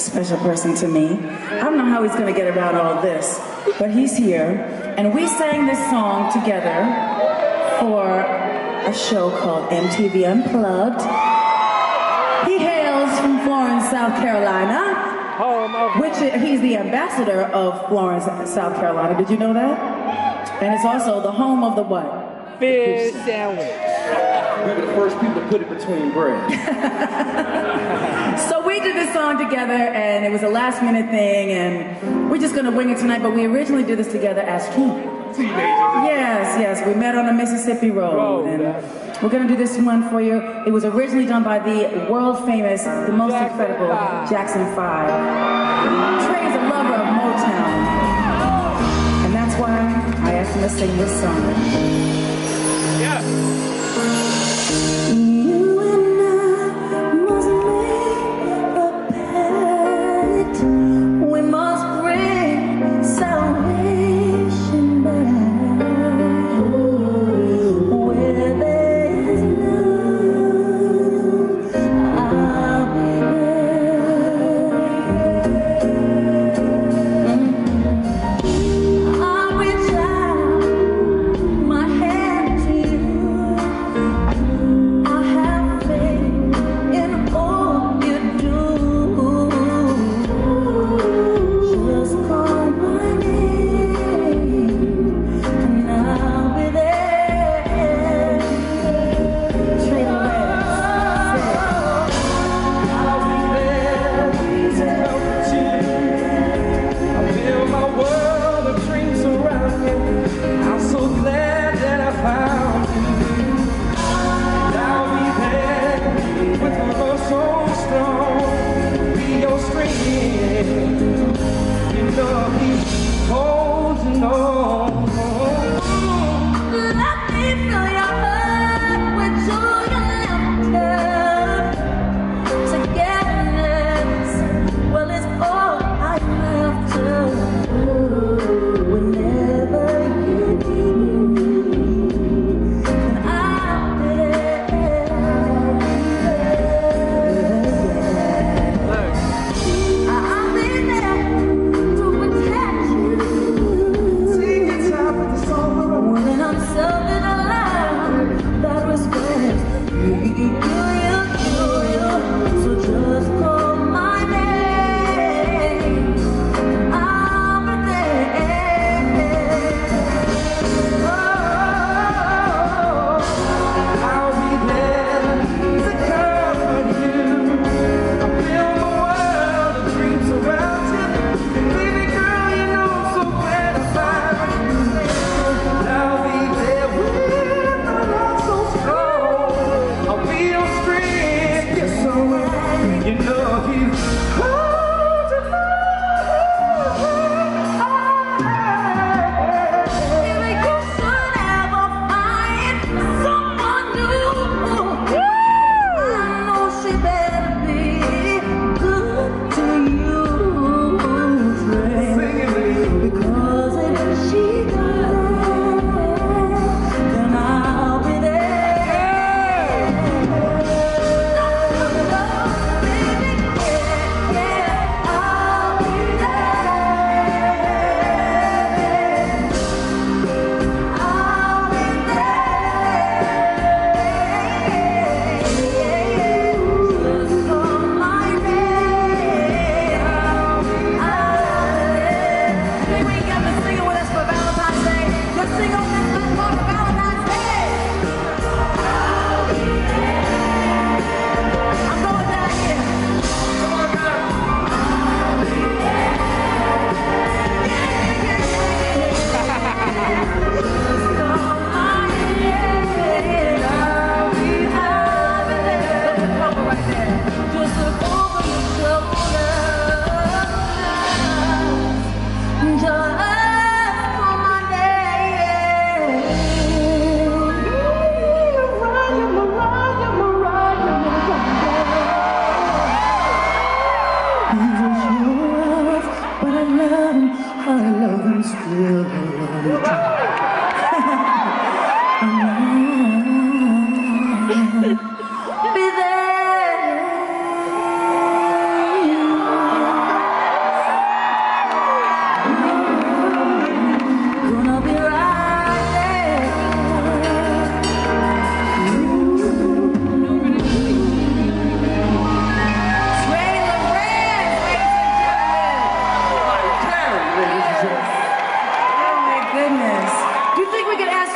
special person to me. I don't know how he's going to get around all this, but he's here. And we sang this song together for a show called MTV Unplugged. He hails from Florence, South Carolina, which he's the ambassador of Florence, South Carolina. Did you know that? And it's also the home of the what? Fish sandwich. We were the first people to put it between bread. So we did this song together, and it was a last minute thing, and we're just gonna wing it tonight. But we originally did this together as King. Yes, yes, we met on the Mississippi Road, and we're gonna do this one for you. It was originally done by the world famous, the most Jackson incredible Five. Jackson Five. Trey's a lover of Motown, and that's why I asked him to sing this song. Yeah. Be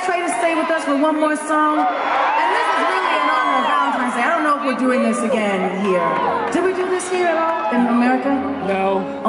Trey to stay with us for one more song. And this is really an honor of Valentine's Day. I don't know if we're doing this again here. Did we do this here at all in America? No.